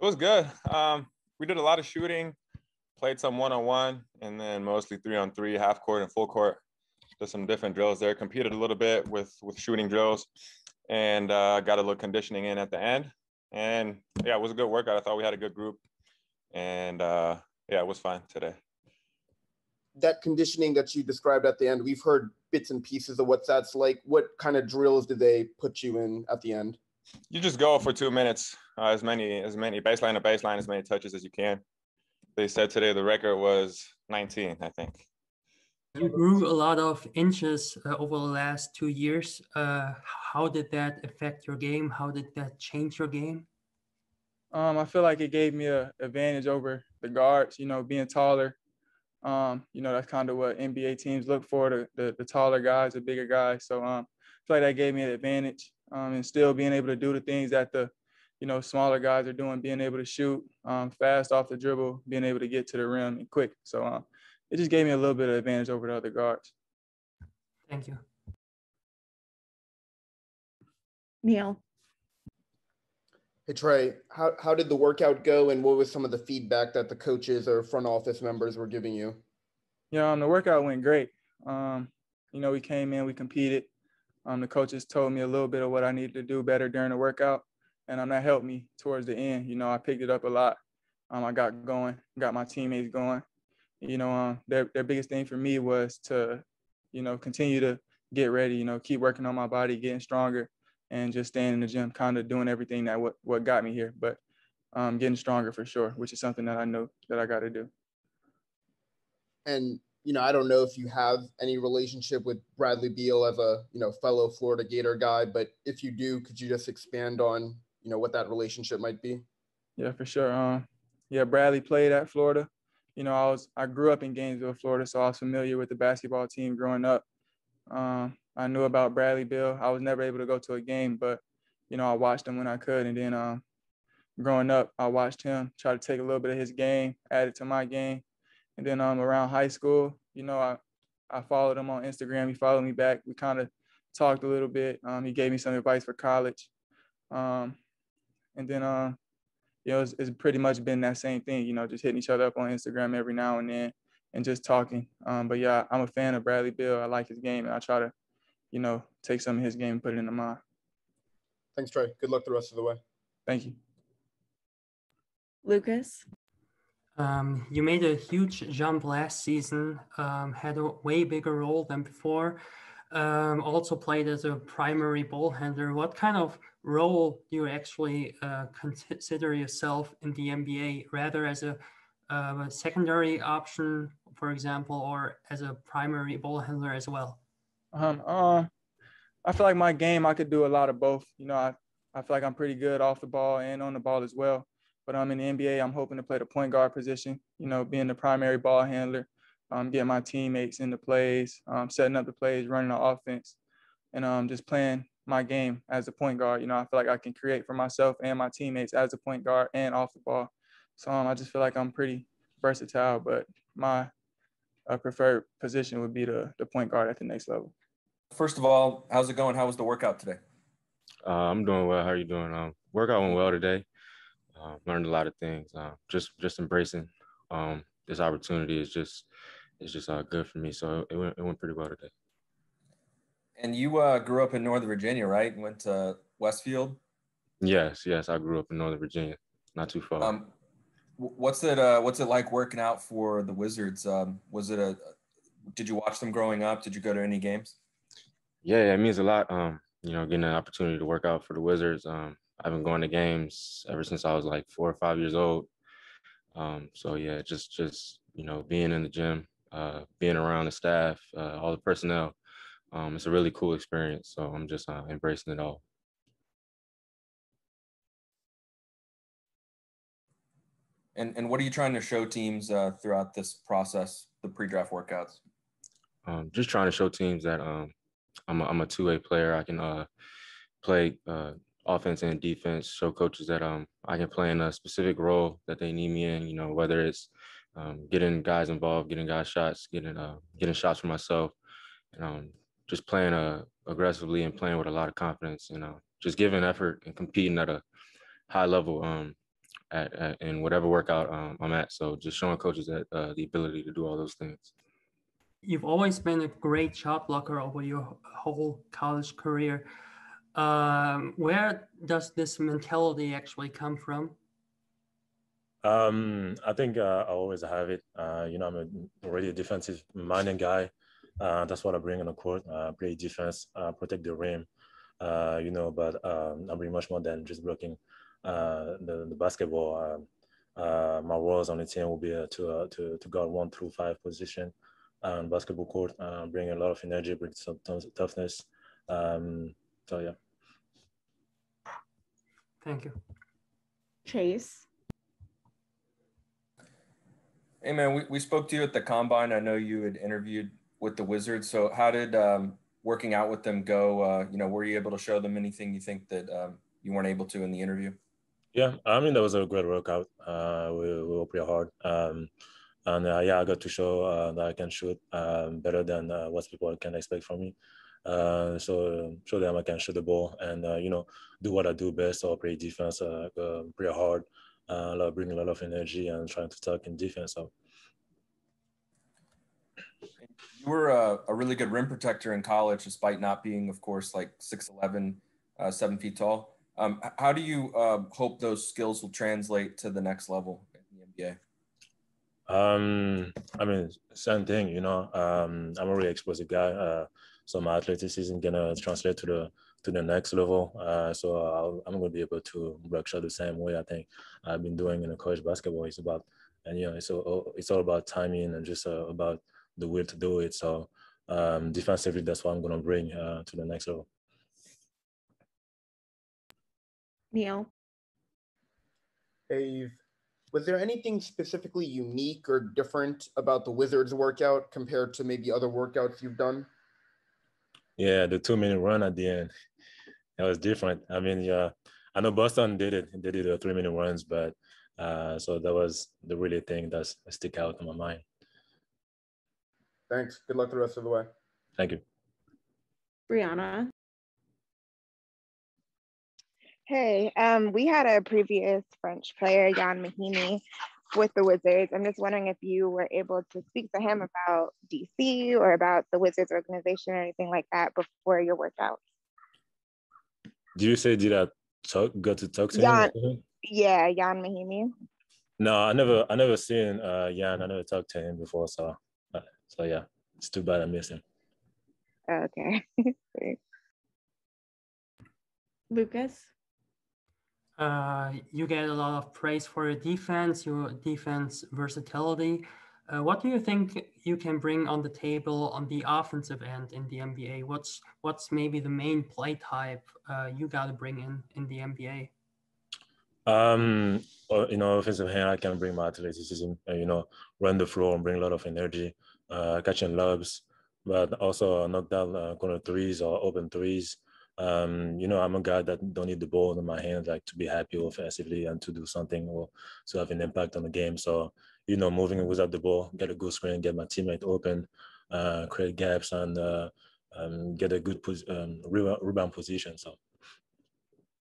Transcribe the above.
It was good. Um, we did a lot of shooting, played some one on one, and then mostly three on three, half court and full court. Did some different drills there. Competed a little bit with with shooting drills, and uh, got a little conditioning in at the end. And yeah, it was a good workout. I thought we had a good group, and uh, yeah, it was fine today. That conditioning that you described at the end, we've heard bits and pieces of what that's like. What kind of drills did they put you in at the end? You just go for two minutes, uh, as many as many baseline to baseline, as many touches as you can. They said today the record was 19, I think. You grew a lot of inches uh, over the last two years. Uh, how did that affect your game? How did that change your game? Um, I feel like it gave me an advantage over the guards. You know, being taller. Um, you know, that's kind of what NBA teams look for the, the, the taller guys, the bigger guys. So um, I feel like that gave me an advantage. Um, and still being able to do the things that the you know smaller guys are doing, being able to shoot um, fast off the dribble, being able to get to the rim and quick. So um, it just gave me a little bit of advantage over the other guards. Thank you. Neil. Hey Tre, how, how did the workout go and what was some of the feedback that the coaches or front office members were giving you? Yeah, um, the workout went great. Um, you know, we came in, we competed. Um, the coaches told me a little bit of what I needed to do better during the workout, and um, that helped me towards the end. You know, I picked it up a lot. Um, I got going, got my teammates going, you know, um, their their biggest thing for me was to, you know, continue to get ready. You know, keep working on my body, getting stronger, and just staying in the gym, kind of doing everything that what what got me here. But um, getting stronger for sure, which is something that I know that I got to do. And you know, I don't know if you have any relationship with Bradley Beal as a you know fellow Florida Gator guy, but if you do, could you just expand on you know what that relationship might be? Yeah, for sure. Um, yeah, Bradley played at Florida you know, I was I grew up in Gainesville, Florida, so I was familiar with the basketball team growing up. Um, I knew about Bradley Beal. I was never able to go to a game, but you know, I watched him when I could. And then um, growing up, I watched him try to take a little bit of his game, add it to my game. And then um, around high school, you know, I I followed him on Instagram. He followed me back. We kind of talked a little bit. Um, he gave me some advice for college. Um, and then um, you know, it's, it's, pretty much been that same thing, you know, just hitting each other up on Instagram every now and then and just talking. Um, but yeah, I'm a fan of Bradley Beal. I like his game and I try to, you know, take some of his game and put it into mine. Thanks, Tre. Good luck the rest of the way. Thank you. Lucas. Um, you made a huge jump last season, um, had a way bigger role than before um, also played as a primary ball handler. What kind of role do you actually uh, consider yourself in the NBA, rather as a, uh, a, secondary option, for example, or as a primary ball handler as well? Um, uh, I feel like my game, I could do a lot of both. You know, I, I feel like I'm pretty good off the ball and on the ball as well. But I'm in the NBA, I'm hoping to play the point guard position, you know, being the primary ball handler um, getting my teammates into plays, um, setting up the plays, running the offense, and um, just playing my game as a point guard. You know, I feel like I can create for myself and my teammates as a point guard and off the ball. So um, I just feel like I'm pretty versatile, but my uh, preferred position would be the, the point guard at the next level. First of all, how's it going? How was the workout today? Uh, I'm doing well. How are you doing? Um, workout went well today. Uh, learned a lot of things. Uh, just just embracing um, this opportunity is just it's just uh, good for me. So it went it went pretty well today. And you uh, grew up in Northern Virginia, right? Went to Westfield. Yes, yes, I grew up in Northern Virginia, not too far. Um, what's it uh, What's it like working out for the Wizards? Um, was it a? Did you watch them growing up? Did you go to any games? Yeah, yeah it means a lot. Um, you know, getting an opportunity to work out for the Wizards. I've been going to games ever since I was like four or five years old. Um, so yeah, just just you know, being in the gym, uh, being around the staff, uh, all the personnel. Um, it's a really cool experience. So I'm just uh, embracing it all. And, and what are you trying to show teams uh, throughout this process, the pre-draft workouts? Um, just trying to show teams that um, I'm a, I'm a two-way player. I can uh, play uh, offense and defense. Show coaches that um, I can play in a specific role that they need me in. You know, whether it's um, getting guys involved, getting guys shots, getting uh, getting shots for myself, and um, just playing uh, aggressively and playing with a lot of confidence, you know, just giving effort and competing at a high level. Um, at, at in whatever workout um, I'm at. So just showing coaches that uh, the ability to do all those things. You've always been a great shot blocker over your whole college career. Um, where does this mentality actually come from? Um, I think uh, I always have it. Uh, you know, I'm a, already a defensive minded guy. Uh, that's what I bring on the court. Uh, play defense, uh, protect the rim. Uh, you know, but um, I bring much more than just blocking the, the basketball. Um, my roles on the team will be to, to to guard one through five position on basketball court. Bring a lot of energy, bring some toughness. Um, so yeah. Thank you. Chase. Hey man, we, we spoke to you at the combine. I know you had interviewed with the Wizards. So how did um, working out with them go? Uh, you know, were you able to show them anything you think that um, you weren't able to in the interview? Yeah, I mean that was a great workout. Uh, we, we worked pretty hard, um, and uh, yeah, I got to show uh, that I can shoot um, better than uh, what people can expect from me. Uh, so show them I can shoot the ball and uh, you know do what I do best. So play defense, uh, pretty hard, uh, bring a lot of energy and trying to talk in defense. So you were a, a, really good rim protector in college, despite not being, of course, like 6'11, uh, seven feet tall. Um, how do you uh, hope those skills will translate to the next level in the NBA? Um, I mean, same thing, you know, um, I'm a really explosive guy. So my athleticism is gonna translate to the to the next level. Uh, so i am gonna be able to block shot the same way I think I've been doing in the college basketball. It's about and you know it's all it's all about timing and just uh, about the will to do it. So um, defensively, that's what I'm going to bring uh, to the next level. Neil. Dave, was there anything specifically unique or different about the Wizards workout compared to maybe other workouts you've done? Yeah, the two minute run at the end, that was different. I mean, yeah, I know Boston did it. They did the three minute runs, but uh, so that was the really thing that stick out in my mind. Thanks. Good luck the rest of the way. Thank you. Brianna. Hey, um, we had a previous French player, Ian Mahinmi, with the Wizards. I'm just wondering if you were able to speak to him about DC or about the Wizards organization or anything like that before your workout. Did you say did I talk got to talk to Jan, him? Yeah, Ian Mahinmi. No, I never I never seen uh Jan. I never talked to him before, so so yeah, it's too bad I missed him. Okay. Lucas? Uh, you get a lot of praise for your defense, your defense versatility. Uh, what do you think you can bring on the table on the offensive end in the NBA? What's what's maybe the main play type uh, you got to bring in in the NBA? Um, you know, offensive hand, I can bring my athleticism, you know, run the floor and bring a lot of energy uh, catching lobs, but also knock down uh, corner threes or open threes. Um, you know, I'm a guy that don't need the ball in my hand, like to be happy offensively and to do something or to have an impact on the game. So, you know, moving without the ball, get a good screen, get my teammate open, uh, create gaps, and uh, um, get a good pos- um, rebound position. So